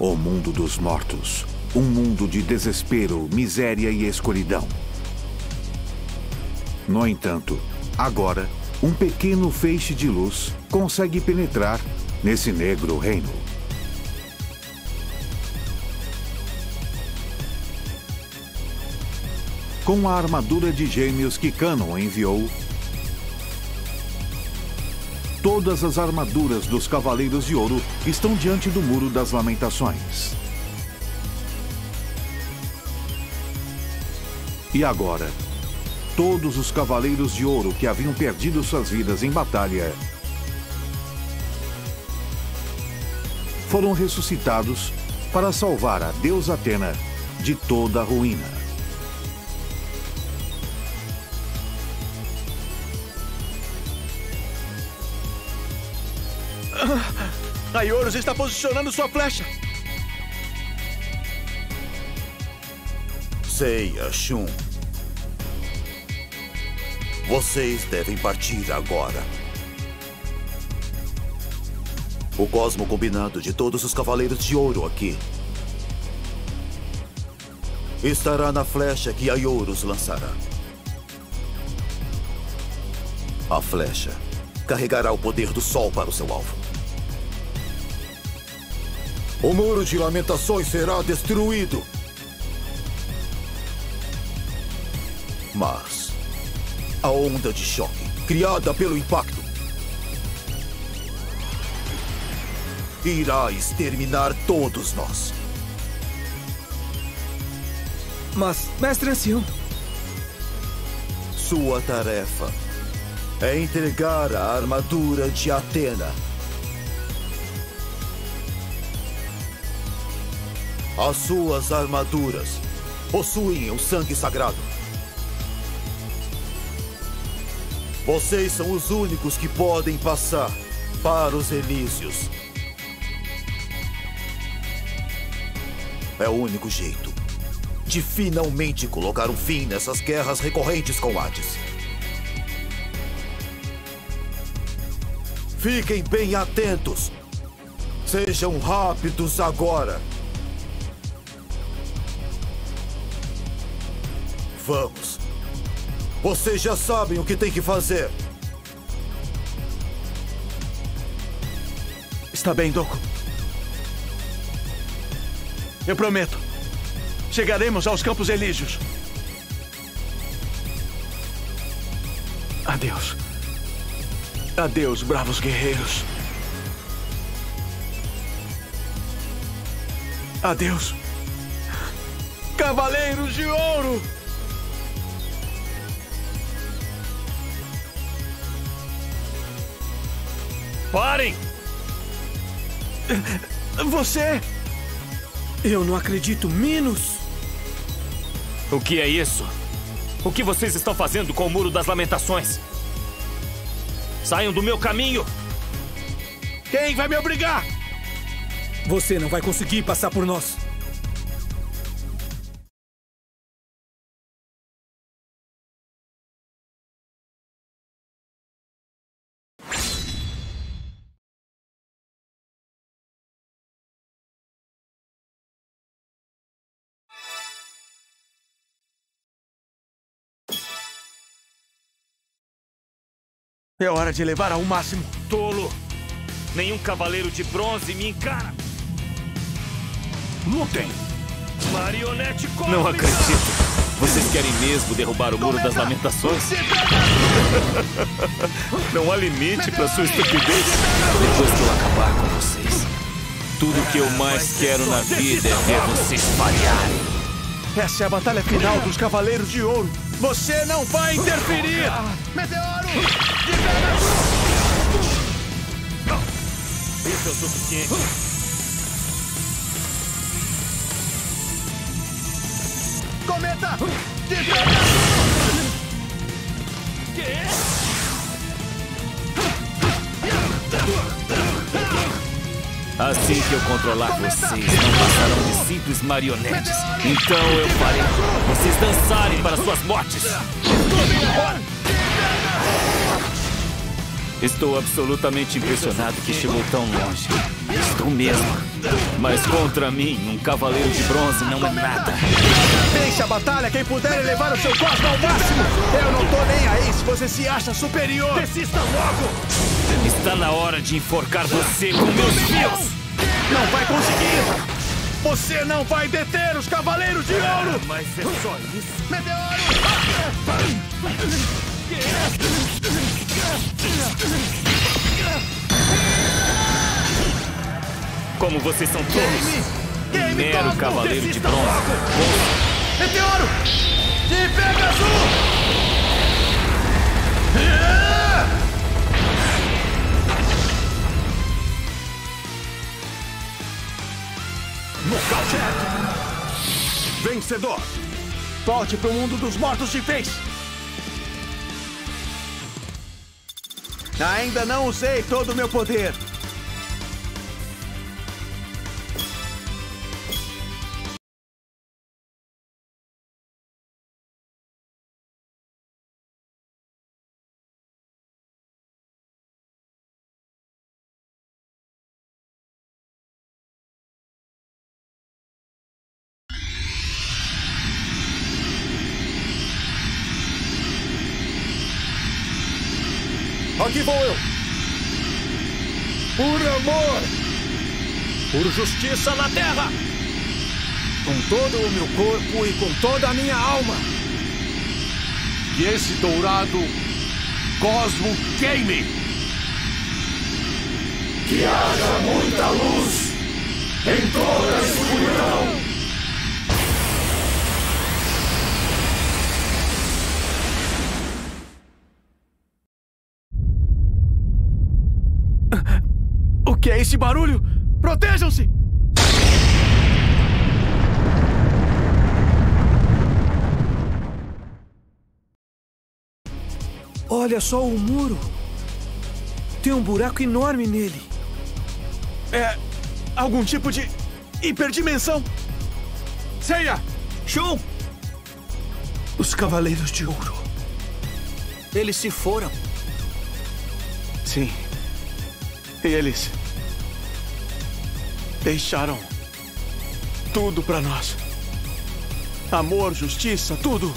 O mundo dos mortos. Um mundo de desespero, miséria e escuridão. No entanto, agora, um pequeno feixe de luz consegue penetrar nesse negro reino. Com a armadura de gêmeos que Canon enviou, todas as armaduras dos Cavaleiros de Ouro estão diante do Muro das Lamentações. E agora, todos os Cavaleiros de Ouro que haviam perdido suas vidas em batalha foram ressuscitados para salvar a deusa Atena de toda a ruína. Aioros está posicionando sua flecha. Seiya, Shun. Vocês devem partir agora. O cosmo combinado de todos os Cavaleiros de Ouro aqui estará na flecha que Aioros lançará. A flecha carregará o poder do Sol para o seu alvo. O Muro de Lamentações será destruído. Mas a onda de choque criada pelo impacto irá exterminar todos nós. Mas, mestre ancião. Sua tarefa é entregar a armadura de Atena. As suas armaduras possuem o sangue sagrado. Vocês são os únicos que podem passar para os Elísios. É o único jeito de finalmente colocar um fim nessas guerras recorrentes com Hades. Fiquem bem atentos. Sejam rápidos agora. Vamos. Vocês já sabem o que tem que fazer. Está bem, Doku. Eu prometo. Chegaremos aos Campos Elíseos. Adeus. Adeus, bravos guerreiros. Adeus. Cavaleiros de Ouro! Parem! Você! Eu não acredito, Minos! O que é isso? O que vocês estão fazendo com o Muro das Lamentações? Saiam do meu caminho! Quem vai me obrigar? Você não vai conseguir passar por nós. É hora de levar ao máximo. Tolo! Nenhum cavaleiro de bronze me encara! Lutem! Marionete cósmica! Não acredito. Vocês querem mesmo derrubar o Muro das Lamentações? Não há limite para sua estupidez. Depois que eu acabar com vocês, tudo que eu mais quero na vida é ver vocês falharem. Essa é a batalha final dos Cavaleiros de Ouro. Você não vai interferir! Meteoro! Isso é o suficiente. Cometa! Assim que eu controlar vocês, não passarão de simples marionetes. Então eu farei vocês dançarem para suas mortes. Estou absolutamente impressionado que chegou tão longe. Estou mesmo. Mas contra mim, um cavaleiro de bronze não é nada. Deixe a batalha quem puder elevar o seu cosmo ao máximo! Eu não tô nem aí se você se acha superior! Desista logo! Está na hora de enforcar você com meus fios! Não vai conseguir! Você não vai deter os Cavaleiros de Ouro! Mas é só isso. Meteoro! Como vocês são tolos! Game Mero cavaleiro de bronze. logo! Meteoro! De Pegasus! Vencedor! Volte pro mundo dos mortos de vez! Ainda não usei todo o meu poder. Aqui vou eu! Por amor! Por justiça na terra! Com todo o meu corpo e com toda a minha alma! Que esse dourado cosmo queime! Que haja muita luz em toda a escuridão! Que é esse barulho? Protejam-se! Olha só o muro. Tem um buraco enorme nele. É algum tipo de hiperdimensão. Seiya! Shun! Os Cavaleiros de Ouro. Eles se foram. Sim. E eles deixaram tudo pra nós. Amor, justiça, tudo.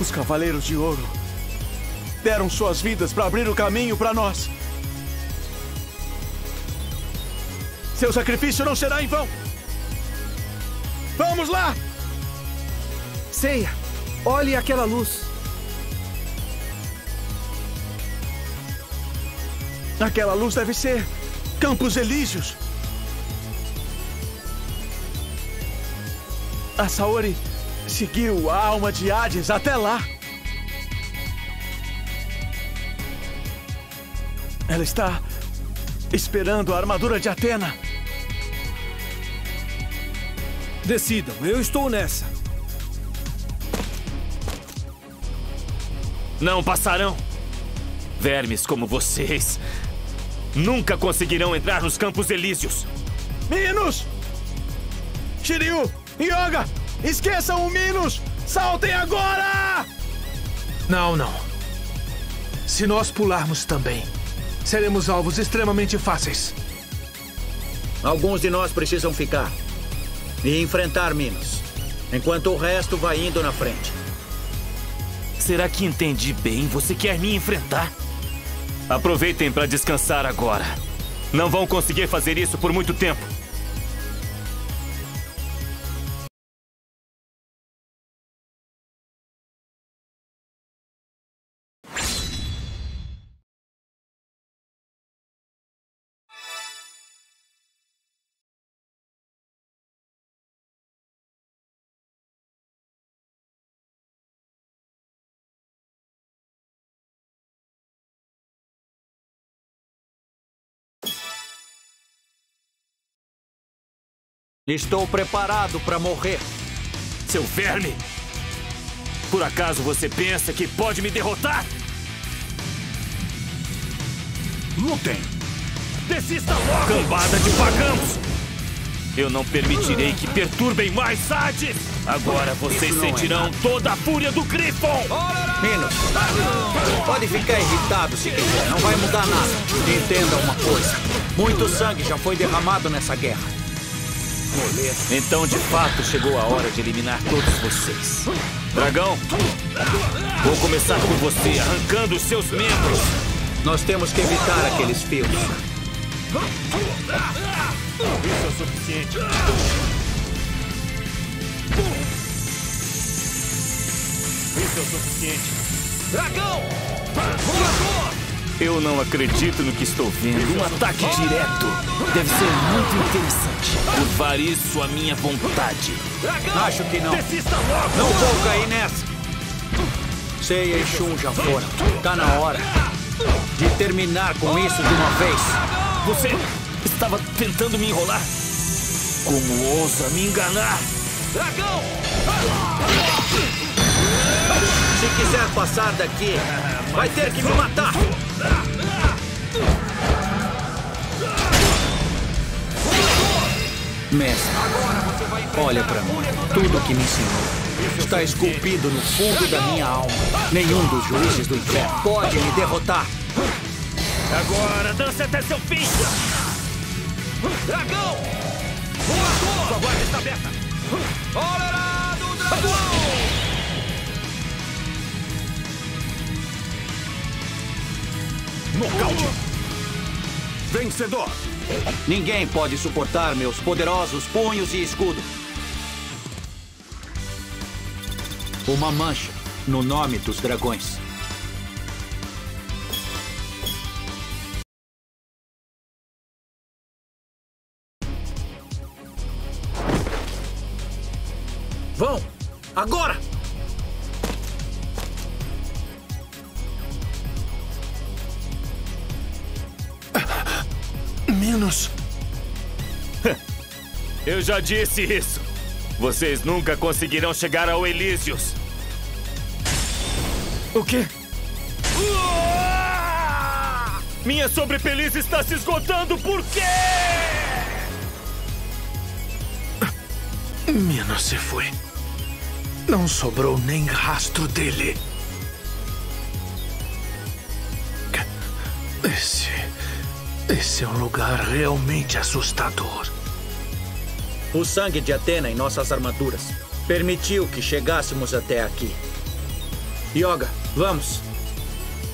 Os Cavaleiros de Ouro deram suas vidas pra abrir o caminho pra nós. Seu sacrifício não será em vão. Vamos lá! Seiya, olhe aquela luz. Aquela luz deve ser Campos Elíseos. A Saori seguiu a alma de Hades até lá. Ela está esperando a armadura de Atena. Decidam, eu estou nessa. Não passarão! Vermes como vocês nunca conseguirão entrar nos Campos Elíseos! Minos! Shiryu! Yoga! Esqueçam o Minos! Saltem agora! Não, não. Se nós pularmos também, seremos alvos extremamente fáceis. Alguns de nós precisam ficar e enfrentar Minos, enquanto o resto vai indo na frente. Será que entendi bem? Você quer me enfrentar? Aproveitem para descansar agora. Não vão conseguir fazer isso por muito tempo. Estou preparado para morrer. Seu verme! Por acaso você pensa que pode me derrotar? Lutem! Desista logo! Cambada de pagãos! Eu não permitirei que perturbem mais Hades! Agora vocês é sentirão toda a fúria do Griffon! Minos, pode ficar irritado se quiser, não vai mudar nada. Entenda uma coisa: muito sangue já foi derramado nessa guerra. Então, de fato, chegou a hora de eliminar todos vocês. Dragão, vou começar com você, arrancando os seus membros. Nós temos que evitar aqueles fios. Isso é o suficiente. Isso é o suficiente. Dragão! Eu não acredito no que estou vendo. Um ataque direto. Deve ser muito interessante. Levar isso à minha vontade. Acho que não. Não vou cair nessa. Seiya e Shun já foram. Tá na hora de terminar com isso de uma vez. Você estava tentando me enrolar? Como ousa me enganar? Dragão! Se quiser passar daqui, vai ter que me matar. Mestre, olha pra mim. Tudo que me ensinou está esculpido no fundo da minha alma. Nenhum dos juízes do inferno pode me derrotar. Agora, dance até seu fim! Dragão! Voador! Sua guarda está aberta! Hora do dragão! Nocaute! Vencedor! Ninguém pode suportar meus poderosos punhos e escudo. Uma mancha no nome dos dragões. Vão! Agora! Minos. Eu já disse isso. Vocês nunca conseguirão chegar ao Elísios. O quê? Uá! Minha sobrepeliz está se esgotando, por quê? Minos se foi. Não sobrou nem rastro dele. Esse. Esse é um lugar realmente assustador. O sangue de Atena em nossas armaduras permitiu que chegássemos até aqui. Yoga, vamos.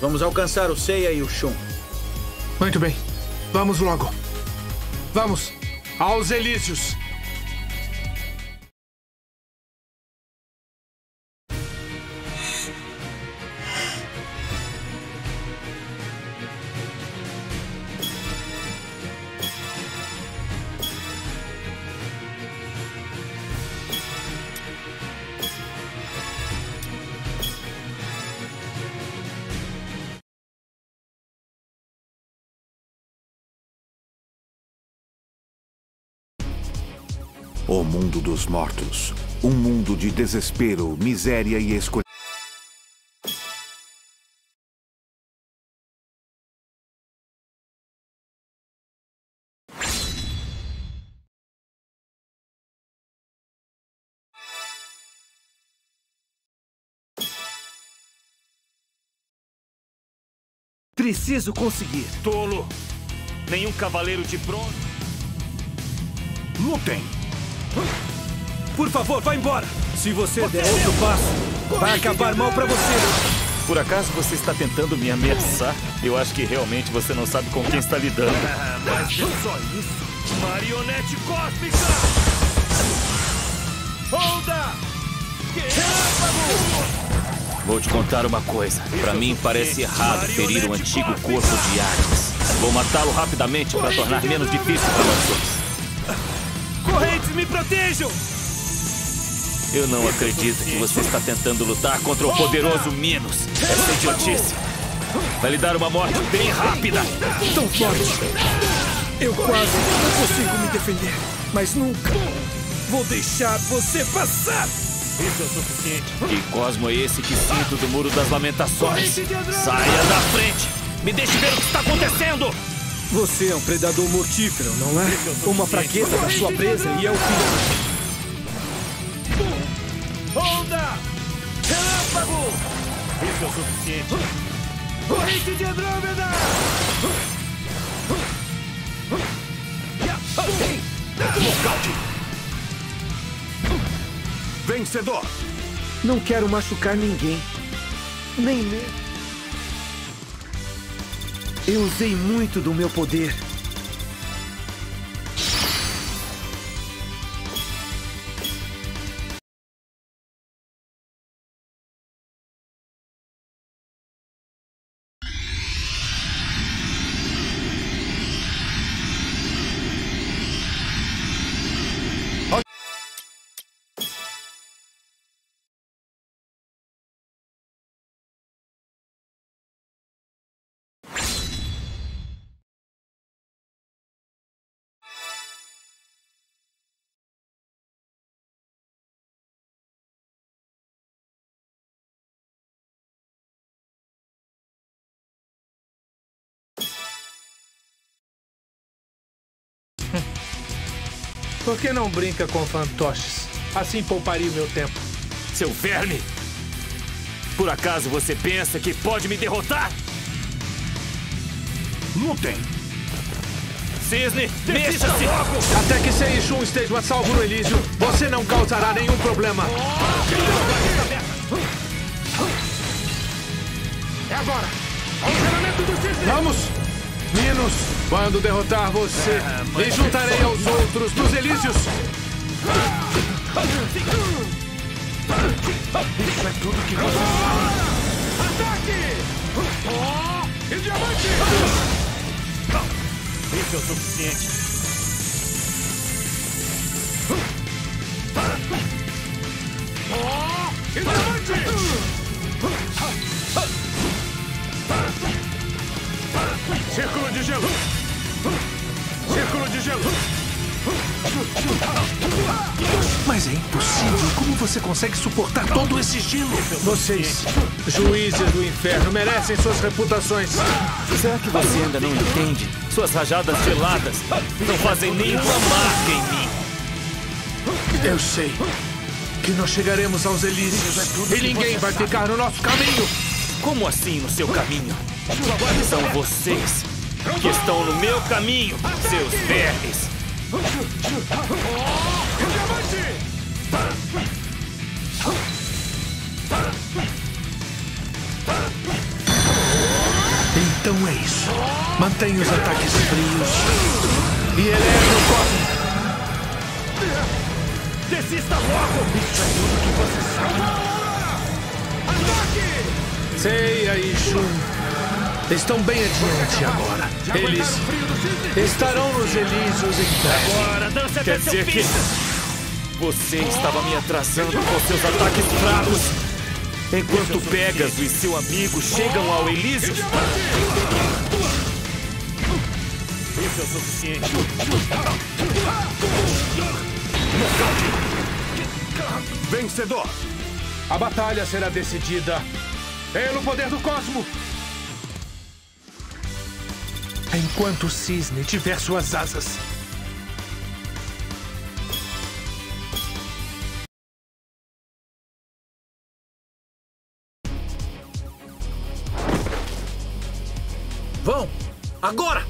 Vamos alcançar o Seiya e o Shun. Muito bem. Vamos logo. Vamos. Aos Elísios. O mundo dos mortos. Um mundo de desespero, miséria e escolha. Preciso conseguir. Tolo! Nenhum cavaleiro de bronze. Lutem! Por favor, vá embora. Se você der outro passo, vai acabar mal pra você. Por acaso você está tentando me ameaçar? Eu acho que realmente você não sabe com quem está lidando. Mas é só isso? Marionete cósmica! Onda! Relâmpago! Vou te contar uma coisa. Pra mim parece errado ferir o antigo corpo de Hades. Vou matá-lo rapidamente para tornar menos difícil para nós dois. Me protejam! Eu não acredito que você está tentando lutar contra o poderoso Minos. Essa idiotice. Vai lhe dar uma morte bem rápida. Tão forte. Eu quase não consigo me defender, mas nunca vou deixar você passar. Isso é o suficiente. Que cosmo é esse que sinto do Muro das Lamentações? Saia da frente! Me deixe ver o que está acontecendo! Você é um predador mortífero, não é? Uma fraqueza da sua presa e é o fim. Onda! Relâmpago! Isso é o suficiente. Corrente de Andrômeda! Nocaute! Vencedor! Não quero machucar ninguém. Nem mesmo. Eu usei muito do meu poder. Por que não brinca com fantoches? Assim pouparia o meu tempo. Seu verme! Por acaso você pensa que pode me derrotar? Lutem! Cisne, mexa-se! Até que Seishun esteja a salvo no Elísio, você não causará nenhum problema. É agora! Ao treinamento do cisne! Vamos! Minos, quando derrotar você, me juntarei aos outros dos Elísios. Isso é tudo que você Ataque! Oh! E diamante! Isso é o suficiente. Oh! E diamante! Gelo! Mas é impossível. Como você consegue suportar todo esse gelo? Vocês, juízes do inferno, merecem suas reputações. Será que você ainda não entende? Suas rajadas geladas não fazem nem uma marca em mim. Eu sei que nós chegaremos aos Elísios e ninguém vai ficar no nosso caminho. Como assim no seu caminho? São vocês que estão no meu caminho, seus vermes. Então é isso. Mantenha os ataques frios e eleve o cosmo. Desista logo! Isso é tudo que você sabe! Ataque! Seiya e Shun estão bem adiante agora. Eles estarão nos Elísios em breve. Agora, dance Quer dizer que você estava me atrasando com seus ataques fracos. Enquanto Pegasus e seu amigo chegam ao Elísio. Isso é o suficiente. Vencedor! A batalha será decidida pelo poder do cosmo. Enquanto o cisne tiver suas asas. Vão! Agora!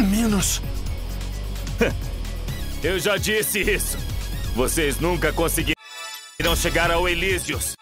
Minos, Eu já disse isso. Vocês nunca conseguirão chegar ao Elísios.